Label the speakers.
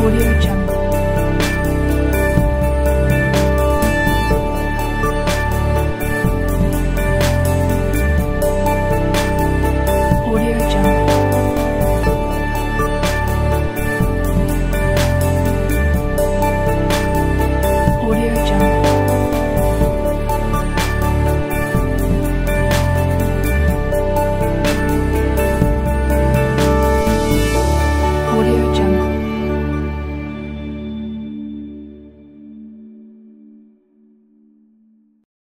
Speaker 1: Audio Jungle.